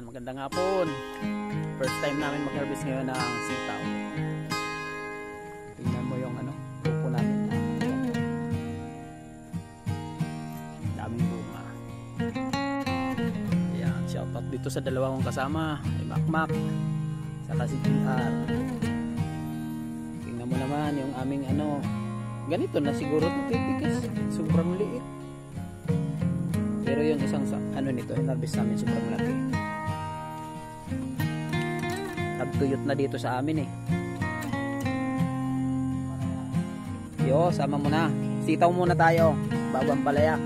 Yan, magandang hapon. First time namin mag-harvest ngayon ng sitaw. Tingnan mo yung ano, pupo namin. Daming bunga. Yan, shoutout dito sa dalawa kong kasama. Ay Makmak. Saka si PR. Tingnan mo naman yung aming ano. Ganito na siguro titigas. Sobrang liit. Pero yung isang sa, ano nito, harvest namin sobrang laki. Tagtuyot na dito sa amin eh. Yo, sama mo na. Sitaw muna tayo. Bago ang palaya.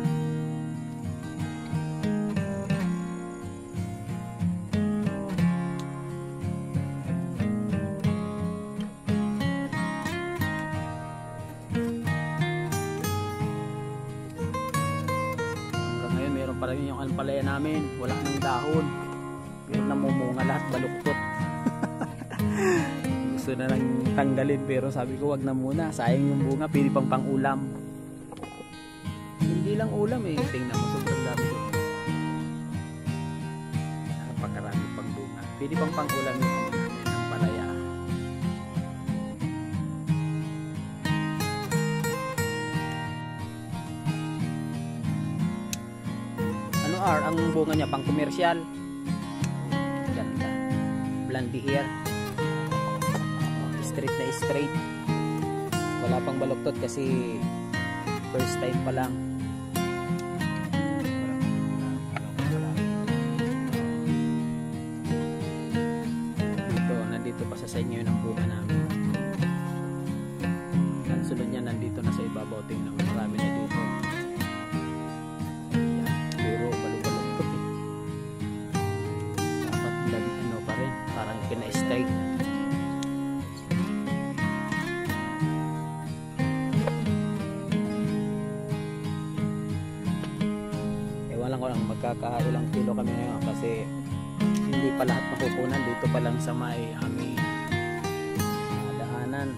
Pa yung alpalaya namin. Wala nang dahon. Pero namumunga lahat baluktot. Gusto na nang tanggalin pero sabi ko wag na muna. Sayang yung bunga, pili pang pang ulam. Hindi lang ulam eh. Tingnan mo sobrang dami doon. Napakarami pang bunga. Pili pang pang ulam yung ano ng palaya. Ano R? Ang bunga niya pang komersyal. Ganda. Oh, straight na straight. Wala pang baluktot kasi first time pa lang. Dito, nandito pa sa inyo ang bunga namin. Ang sunod niya nandito na sa ibabaw. Tingnan marami na dito. Ko lang magkakailang kilo kami ngayon kasi hindi pa lahat makukunan dito pa lang sa may aming ah, daanan.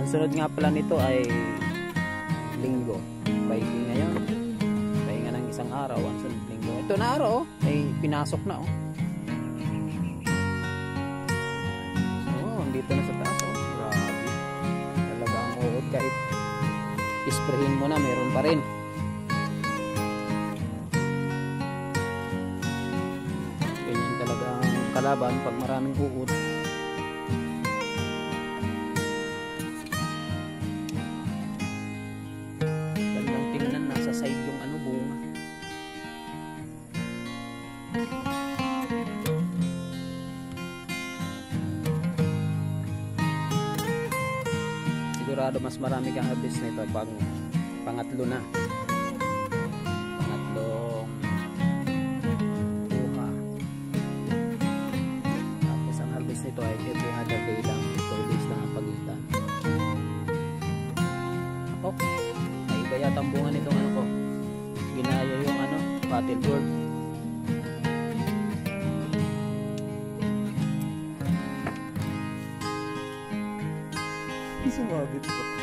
Ang sunod nga pala nito ay linggo. Friday ngayon. Pahinga ng isang araw. Ang sunod linggo. Ito na araw oh. Ay pinasok na oh. Oh, dito na sa taas oh. Grabe. Talagang uod kahit isprayin mo na meron pa rin. Ganyan talaga ang kalaban pag maraming uod. Sigurado mas marami kang harvest nito pag pangatlo na. Pangatlong buha. Tapos ang harvest nito ay every other day lang. 4 days lang ang pagitan. Ako, may iba yata ang bunga nitong ano ko. Ginaya yung ano, battlefield. Sumabit pa. daming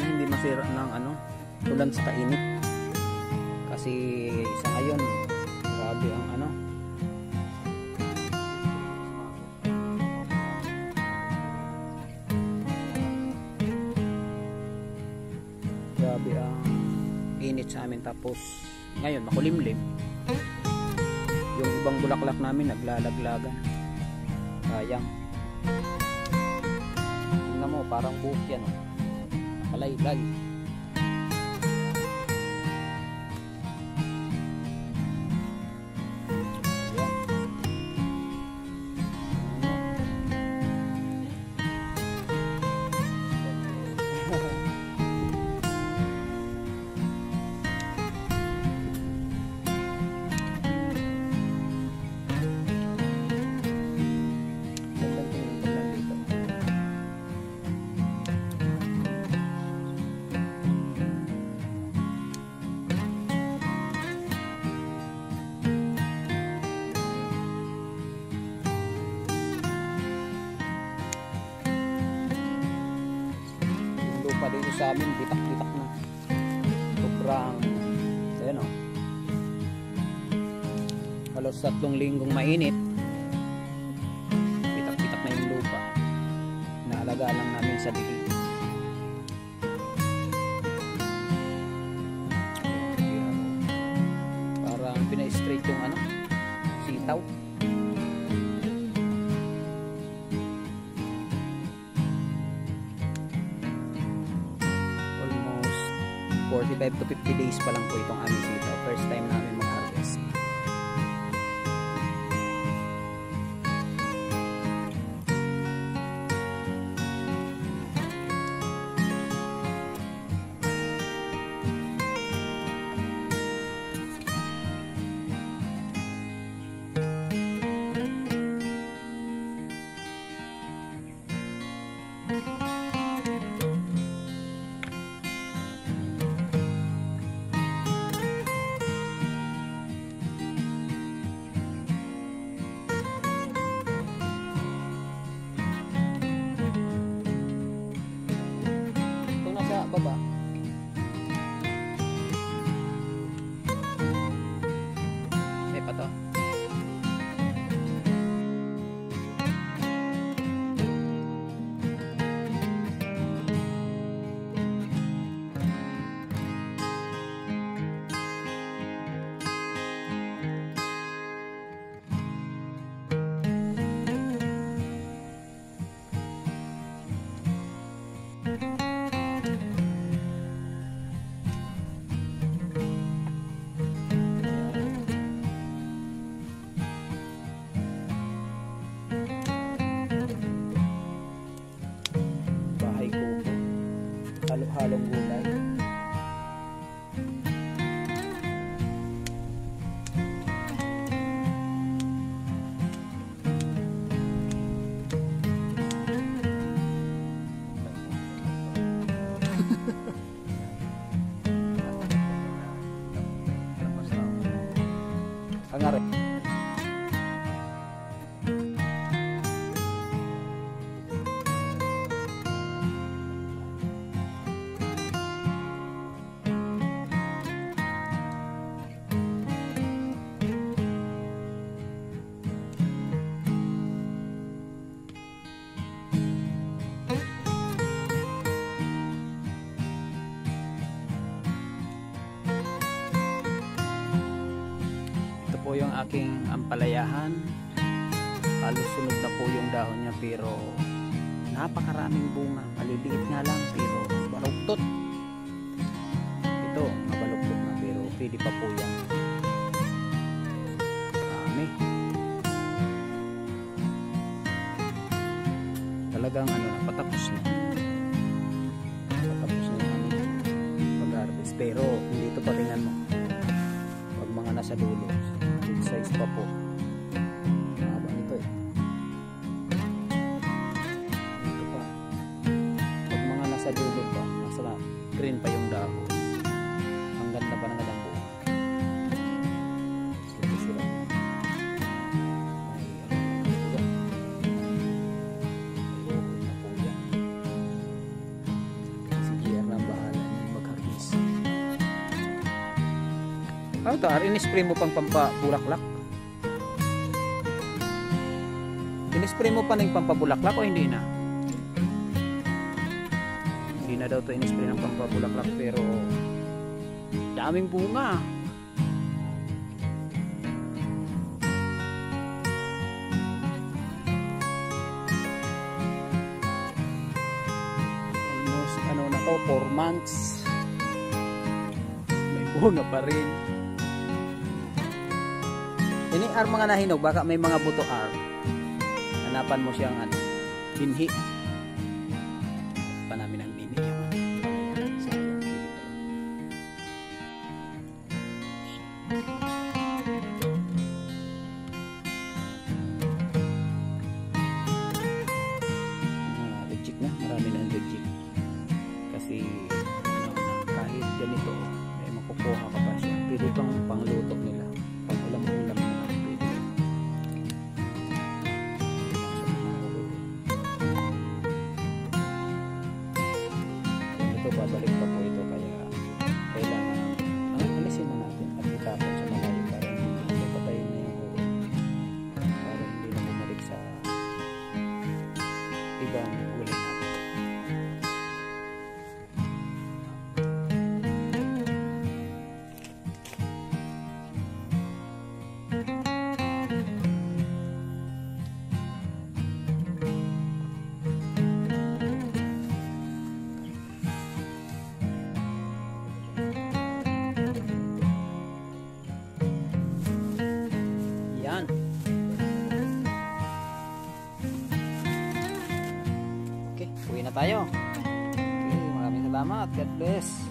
hindi masira ng ano tulan sa kainit. Kasi sa ngayon grabe ang ano. Grabe ang init sa amin. Tapos ngayon makulimlim. Yung ibang bulaklak namin naglalaglagan. Sayang. Tingnan mo parang buhok yan oh. Nakalaylay sa amin, bitak-bitak na. Sobrang, ayan o. Halos tatlong linggong mainit. Bitak-bitak na yung lupa. Naalaga lang namin sa dilig. 45 to 50 days pa lang po itong aming sitaw. First time namin Itong nasa Kuala Lumpur. Aking ampalayahan. Halos sunog na po yung dahon niya pero napakaraming bunga. Maliliit nga lang pero baluktot. Ito, mabaluktot na pero pwede pa po yan. Marami. Talagang ano na, patapos na. Patapos na ano, pag-harvest. Pero hindi ito pa tingnan mo pag mga nasa dulo good size pa po ano to? In-spray mo pang pampabulaklak? In-spray mo pa ng pampabulaklak o hindi na? Hindi na daw to in-spray ng pampabulaklak pero daming bunga. Almost ano na to, 4 months. May bunga pa rin. Ini ar mga nahinog, baka may mga buto ar. Hanapan mo siyang ano, binhi. Tayo. Okay, maraming salamat. God bless.